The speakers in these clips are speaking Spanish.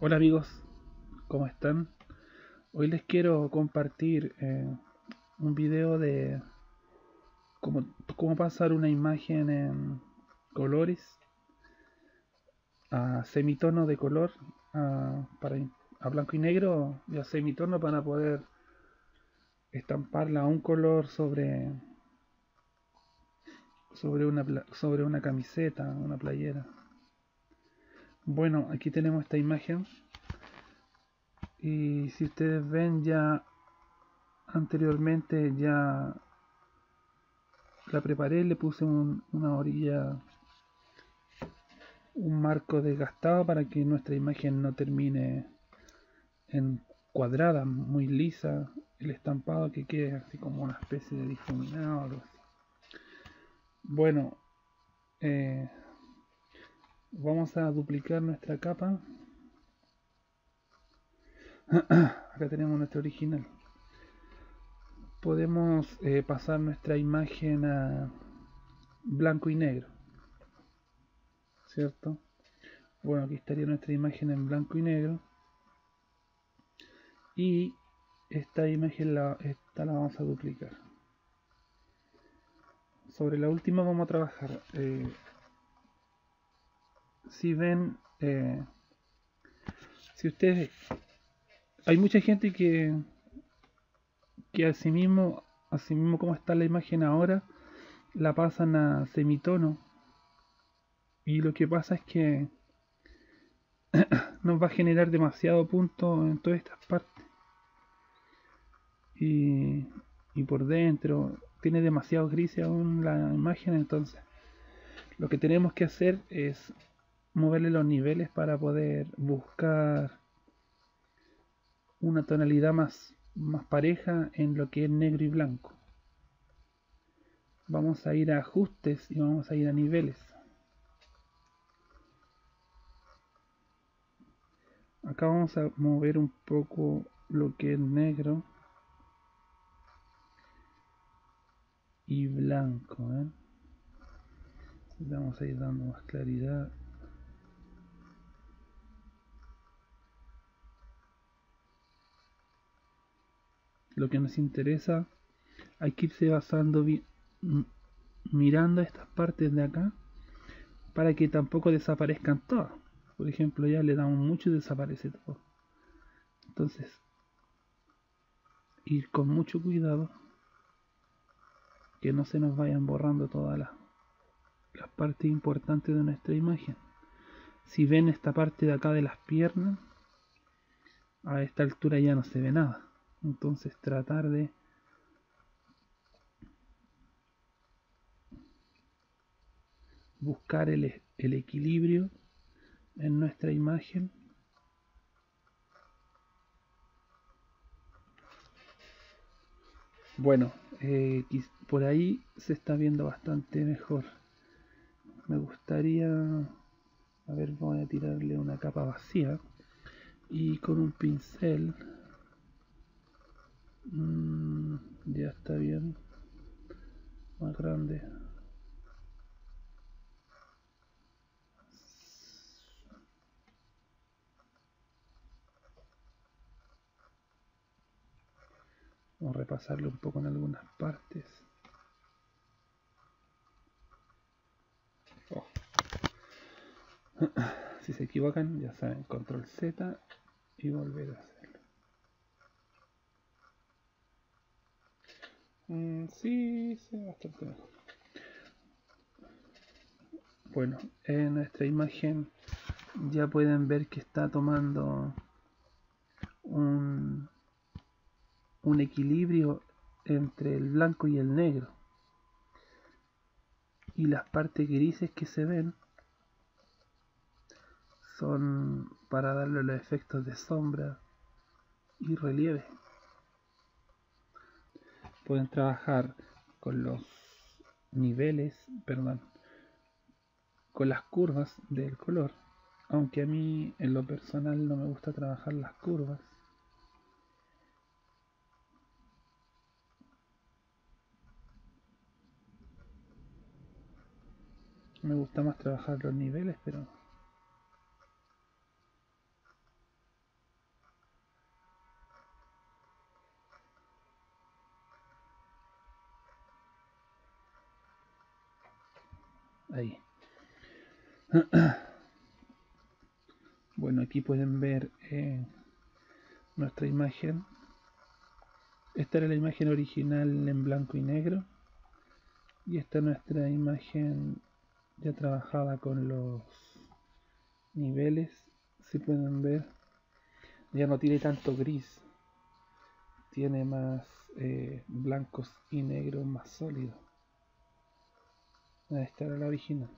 Hola amigos, ¿cómo están? Hoy les quiero compartir eh, un video de cómo, pasar una imagen en colores a semitono de color a blanco y negro y a semitono para poder estamparla a un color sobre sobre una sobre una camiseta, una playera. Bueno, aquí tenemos esta imagen y si ustedes ven ya anteriormente ya la preparé, le puse una orilla un marco desgastado para que nuestra imagen no termine en cuadrada, muy lisa, el estampado que quede así como una especie de difuminado. Bueno, eh, vamos a duplicar nuestra capa. Acá tenemos nuestro original. Podemos eh, pasar nuestra imagen a blanco y negro. ¿Cierto? Bueno, aquí estaría nuestra imagen en blanco y negro y esta imagen la, esta la vamos a duplicar sobre la última vamos a trabajar eh, si ven eh, si ustedes hay mucha gente que que así mismo así mismo como está la imagen ahora la pasan a semitono. Y lo que pasa es que nos va a generar demasiado punto en todas estas partes. Y, por dentro tiene demasiado gris aún la imagen entonces lo que tenemos que hacer es moverle los niveles para poder buscar una tonalidad más, más pareja en lo que es negro y blanco. Vamos a ir a ajustes y vamos a ir a niveles. Acá vamos a mover un poco lo que es negro y blanco ¿eh? vamos a ir dando más claridad lo que nos interesa hay que irse basando mirando estas partes de acá para que tampoco desaparezcan todas por ejemplo ya le damos mucho y desaparece todo entonces ir con mucho cuidado que no se nos vayan borrando todas las, las partes importantes de nuestra imagen. Si ven esta parte de acá de las piernas, a esta altura ya no se ve nada. Entonces tratar de buscar el, el equilibrio en nuestra imagen Bueno, eh, por ahí se está viendo bastante mejor. Me gustaría... A ver, voy a tirarle una capa vacía. Y con un pincel... Mm, ya está bien. Más grande. Vamos a repasarlo un poco en algunas partes. Oh. Si se equivocan, ya saben, control Z y volver a hacerlo. Mm, sí, sí, bastante mejor. Bueno, en nuestra imagen ya pueden ver que está tomando un un equilibrio entre el blanco y el negro. Y las partes grises que se ven son para darle los efectos de sombra y relieve. Pueden trabajar con los niveles, perdón, con las curvas del color, aunque a mí en lo personal no me gusta trabajar las curvas. Me gusta más trabajar los niveles, pero... ahí. Bueno aquí pueden ver eh, nuestra imagen. Esta era la imagen original en blanco y negro. Y esta es nuestra imagen ya trabajada con los niveles. Si pueden ver ya no tiene tanto gris. Tiene más eh, blancos y negros más sólidos esta era la original.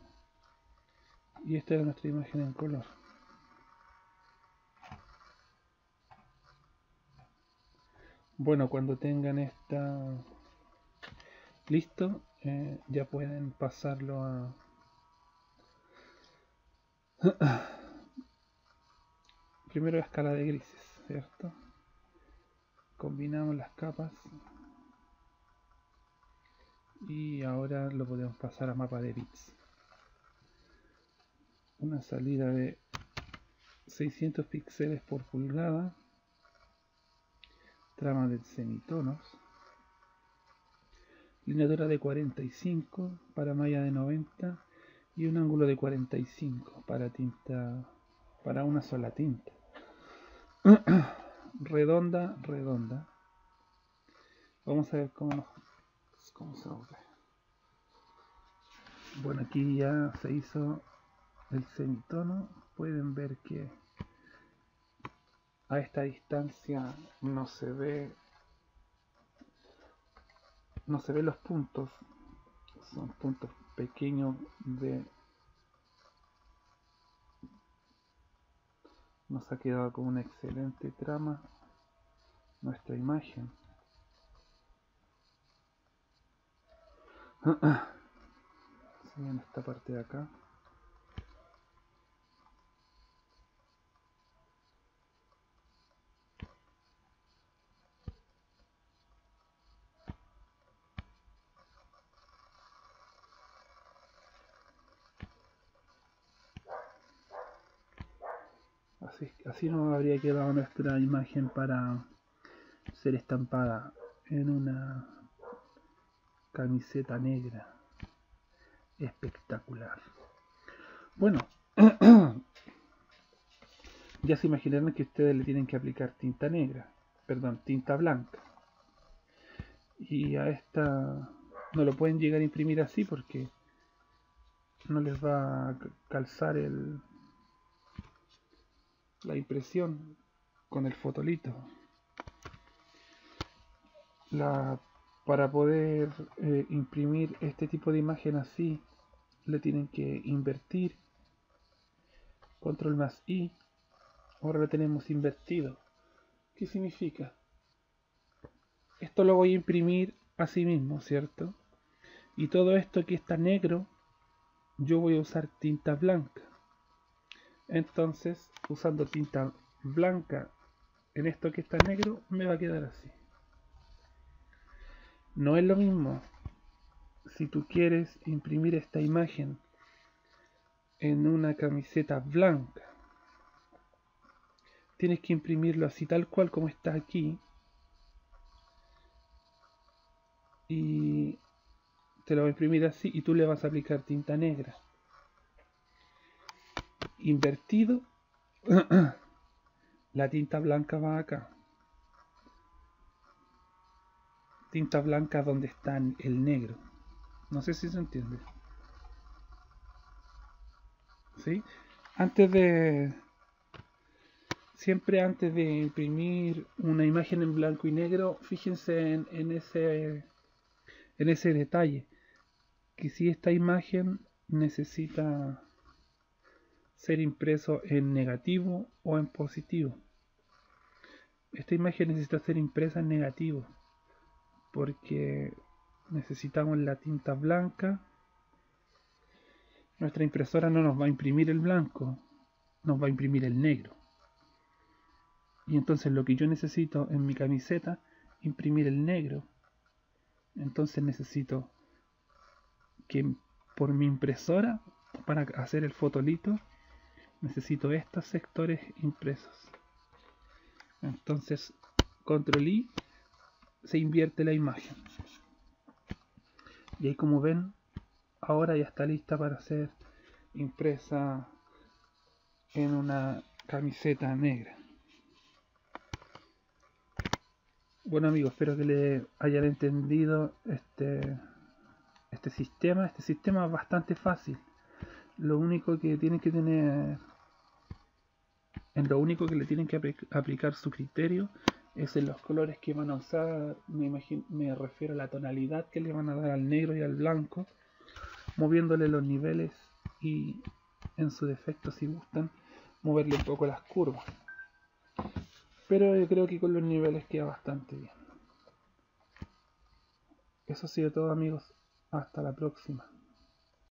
Y esta era nuestra imagen en color. Bueno cuando tengan esta listo eh, ya pueden pasarlo a primero a escala de grises cierto combinamos las capas y ahora lo podemos pasar a mapa de bits. Una salida de 600 píxeles por pulgada. Trama de semitonos. Lineadura de 45 para malla de 90 y un ángulo de 45 para tinta para una sola tinta. Redonda redonda. Vamos a ver cómo, cómo se bueno aquí ya se hizo el semitono. Pueden ver que a esta distancia no se ve no se ve los puntos. Son puntos pequeños de nos ha quedado con una excelente trama nuestra imagen en esta parte de acá. Así, así nos habría quedado nuestra imagen para ser estampada en una camiseta negra. Espectacular. Bueno ya se imaginarán que ustedes le tienen que aplicar tinta negra perdón, tinta blanca. Y a esta no lo pueden llegar a imprimir así porque no les va a calzar el la impresión con el fotolito. La, para poder eh, imprimir este tipo de imagen así le tienen que invertir. Control más i. Ahora lo tenemos invertido. ¿qué significa? esto lo voy a imprimir así mismo ¿cierto? y todo esto que está negro yo voy a usar tinta blanca. Entonces usando tinta blanca en esto que está negro me va a quedar así no es lo mismo si tú quieres imprimir esta imagen en una camiseta blanca. Tienes que imprimirlo así tal cual como está aquí. Y te lo va a imprimir así y tú le vas a aplicar tinta negra. Invertido la tinta blanca va acá tinta blanca donde está el negro no sé si se entiende ¿Sí? antes de siempre antes de imprimir una imagen en blanco y negro fíjense en, en ese en ese detalle que si esta imagen necesita ser impreso en negativo o en positivo. Esta imagen necesita ser impresa en negativo porque necesitamos la tinta blanca. Nuestra impresora no nos va a imprimir el blanco, nos va a imprimir el negro. Y entonces lo que yo necesito en mi camiseta, imprimir el negro. Entonces necesito que por mi impresora, para hacer el fotolito, necesito estos sectores impresos entonces control I se invierte la imagen y ahí como ven ahora ya está lista para ser impresa en una camiseta negra. Bueno amigos, espero que le hayan entendido este, este sistema. Este sistema es bastante fácil. Lo único que tienen que tener, en lo único que le tienen que aplicar su criterio es en los colores que van a usar. Me, me refiero a la tonalidad que le van a dar al negro y al blanco, moviéndole los niveles y en su defecto si gustan moverle un poco las curvas. Pero yo creo que con los niveles queda bastante bien. Eso ha sido todo amigos. Hasta la próxima.